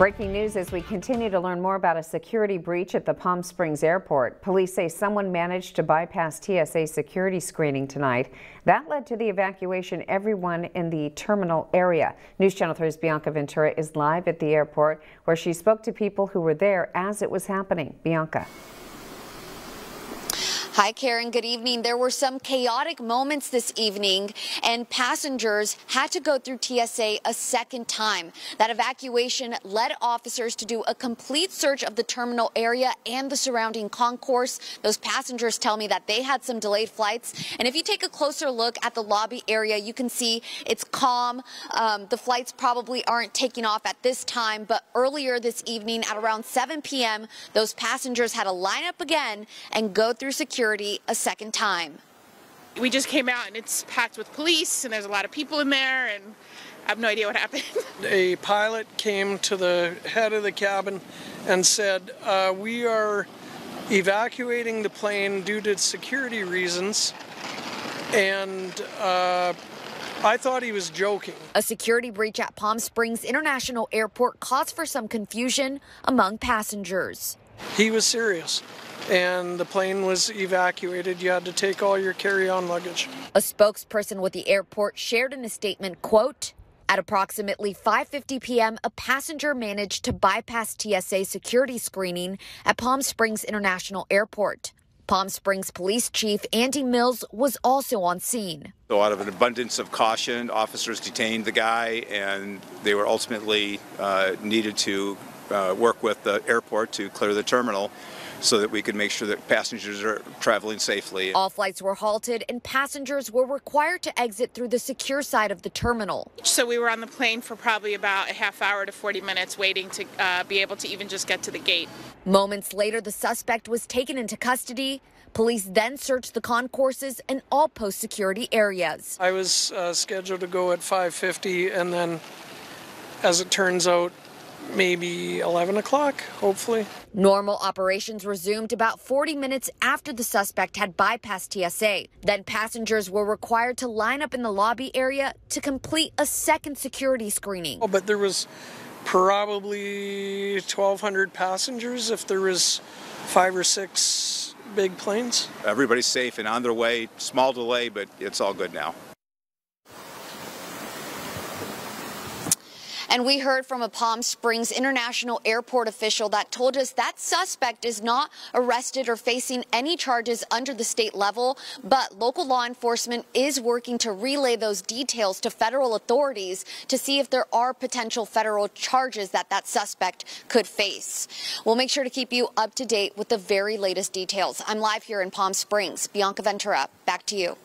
Breaking news as we continue to learn more about a security breach at the Palm Springs airport. Police say someone managed to bypass TSA security screening tonight. That led to the evacuation everyone in the terminal area. News Channel 3's Bianca Ventura is live at the airport where she spoke to people who were there as it was happening. Bianca. Hi, Karen. Good evening. There were some chaotic moments this evening, and passengers had to go through TSA a second time. That evacuation led officers to do a complete search of the terminal area and the surrounding concourse. Those passengers tell me that they had some delayed flights. And if you take a closer look at the lobby area, you can see it's calm. Um, the flights probably aren't taking off at this time, but earlier this evening at around 7 p.m., those passengers had to line up again and go through security security a second time. We just came out and it's packed with police and there's a lot of people in there and I have no idea what happened. a pilot came to the head of the cabin and said, uh, we are evacuating the plane due to security reasons and uh, I thought he was joking. A security breach at Palm Springs International Airport caused for some confusion among passengers. He was serious and the plane was evacuated. You had to take all your carry-on luggage. A spokesperson with the airport shared in a statement, quote, at approximately 5:50 p.m., a passenger managed to bypass TSA security screening at Palm Springs International Airport. Palm Springs Police Chief Andy Mills was also on scene. So out of an abundance of caution, officers detained the guy and they were ultimately uh, needed to uh, work with the airport to clear the terminal so that we could make sure that passengers are traveling safely. All flights were halted and passengers were required to exit through the secure side of the terminal. So we were on the plane for probably about a half hour to 40 minutes waiting to uh, be able to even just get to the gate. Moments later, the suspect was taken into custody. Police then searched the concourses and all post security areas. I was uh, scheduled to go at 5:50 and then as it turns out maybe 11 o'clock, hopefully. Normal operations resumed about 40 minutes after the suspect had bypassed TSA. Then passengers were required to line up in the lobby area to complete a second security screening. Oh, but there was probably 1,200 passengers if there was five or six big planes. Everybody's safe and on their way. Small delay, but it's all good now. And we heard from a Palm Springs International Airport official that told us that suspect is not arrested or facing any charges under the state level, but local law enforcement is working to relay those details to federal authorities to see if there are potential federal charges that that suspect could face. We'll make sure to keep you up to date with the very latest details. I'm live here in Palm Springs. Bianca Ventura, back to you.